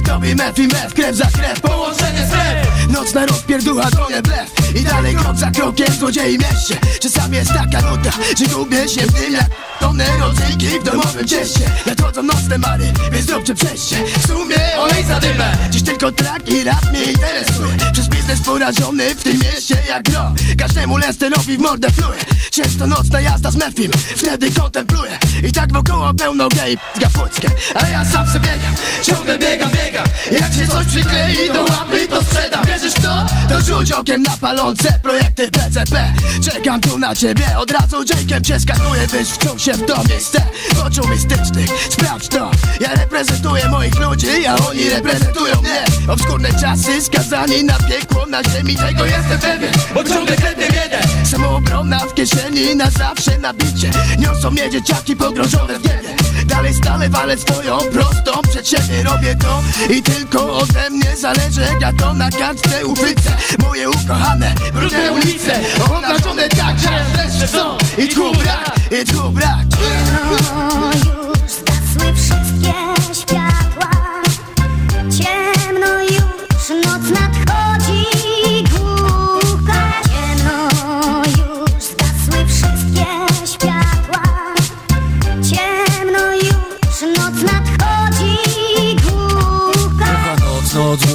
mef i mef, krew za krew Połączenie stref. Nocna rozpierducha to nie blef. I dalej krok za krokiem złodziei mieście. Czasami jest taka nuta, że gubię się w tym jak Tonne rodzinki w domowym cieście. Nadchodzą nocne mary, więc zróbcie przejście W sumie olej za dymę. Dziś tylko trak i rap mnie interesuje. Przez biznes porażony w tym mieście jak gro Każdemu Lesterowi w mordę pluje Często nocna jazda z mefim Wtedy kontempluję. I tak wokoło pełno gej gafuckie A ja sam sobie biegam Jak się coś przyklei do łapy to sprzedam. Wierzysz w to? To rzuć okiem na palące projekty PCP Czekam tu na ciebie Od razu Jake'em cię skanuję Byś wczuł się w to miejsce. Oczu mistycznych Sprawdź to. Ja reprezentuję moich ludzi A oni reprezentują mnie. Obskurne czasy skazani na piekło Na ziemi tego jestem pewien. Bo ciągle klepie biedę. Samoobrona w kieszeni Na zawsze na bicie. Niosą mnie dzieciaki pogrążone w niebie Stale walę swoją prostą Przed siebie robię to. I tylko ode mnie zależy ja to na kartce uchwycę. Moje ukochane brudne ulice Oznaczone tak, że są I tu brak, i tu brak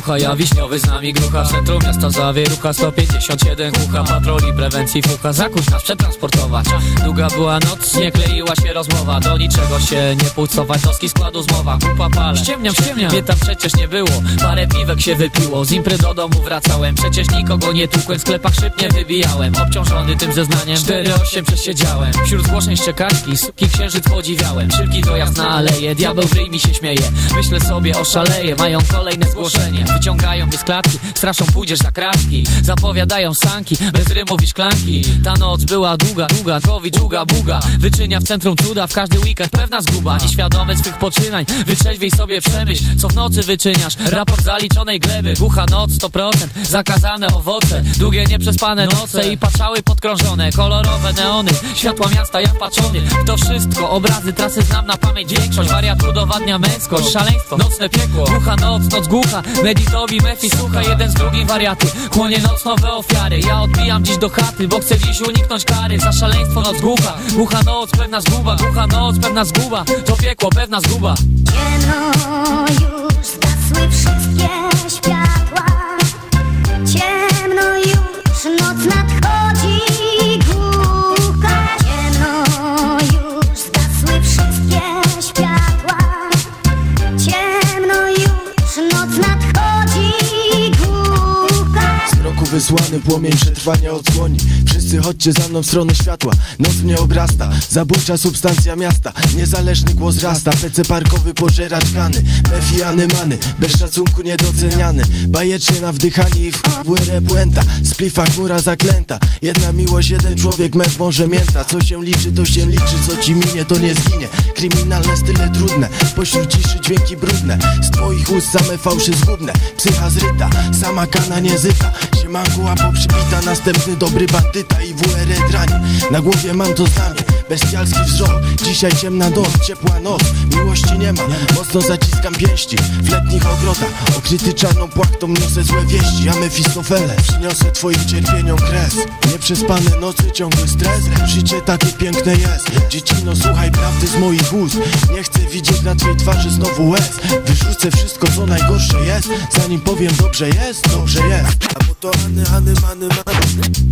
głucha, ja wiśniowy z nami grucha W centrum miasta zawierucha, 157 kucha. Patroli prewencji fucha, zakuć nas przetransportować. Długa była noc, nie kleiła się rozmowa. Do niczego się nie pulsować, noski składu zmowa. Kupa pale, ściemniam, ściemniam, mnie tam przecież nie było. Parę piwek się wypiło, z impry do domu wracałem. Przecież nikogo nie tłukłem, w sklepach szyb nie wybijałem. Obciążony tym zeznaniem, 4-8 przesiedziałem. Wśród zgłoszeń szczekaczki, suki księżyc podziwiałem. Szybki dojazd na aleję, diabeł w mi się śmieje. Myślę sobie, oszaleję, mają kolejne zgłoszenie Wyciągają mnie z klatki, straszą pójdziesz za kratki Zapowiadają sanki, bez rymów i szklanki Ta noc była długa, długa, kowi długa, buga. Wyczynia w centrum cuda, w każdy weekend pewna zguba. Nieświadomy swych poczynań, wytrzeźwiej sobie przemyśl Co w nocy wyczyniasz, raport zaliczonej gleby Głucha noc 100%, zakazane owoce Długie nieprzespane noce i patrzały podkrążone Kolorowe neony, światła miasta ja wpatrzony W to wszystko, obrazy, trasy znam na pamięć Większość wariat udowadnia męskość, szaleństwo, nocne piekło. Głucha noc, noc głucha, meditowi, mefi, słucha Jeden z drugim wariaty, chłonie noc nowe ofiary. Ja odbijam dziś do chaty, bo chcę dziś uniknąć kary. Za szaleństwo noc głucha, głucha noc, pewna zguba. Głucha noc, pewna zguba, to piekło, pewna zguba. Ciemno już zgasły wszystkie wysłany płomień przetrwania odsłoni. Wszyscy chodźcie za mną w stronę światła. Noc mnie obrasta, zabójcza substancja miasta. Niezależny głos rasta, PC parkowy pożera czkany Mefiany many, bez szacunku niedoceniany. Bajecznie na wdychanie i w WR błęta Splifa chmura zaklęta. Jedna miłość, jeden człowiek, mef może mięta. Co się liczy, to się liczy, co ci minie, to nie zginie. Kryminalne style trudne, pośród ciszy dźwięki brudne. Z twoich ust same fałszy zgubne. Psycha zryta, sama kana nie zyta Siemanku łapo przypita, następny dobry bandyta i WR drań Na głowie mam to znamie, bestialski wzrok. Dzisiaj ciemna noc, ciepła noc, miłości nie ma Mocno zaciskam pięści. W letnich ogrodach Okryty czarną płachtą niosę złe wieści. A Mefistofele, przyniosę twoim cierpieniom kres. Nieprzespane nocy, ciągły stres. Życie takie piękne jest. Dziecino, słuchaj prawdy z moich ust. Nie chcę widzieć na twojej twarzy znowu łez. Wyrzucę wszystko, co najgorsze jest. Zanim powiem dobrze jest, dobrze jest. A bo to Any, Any, Many, Many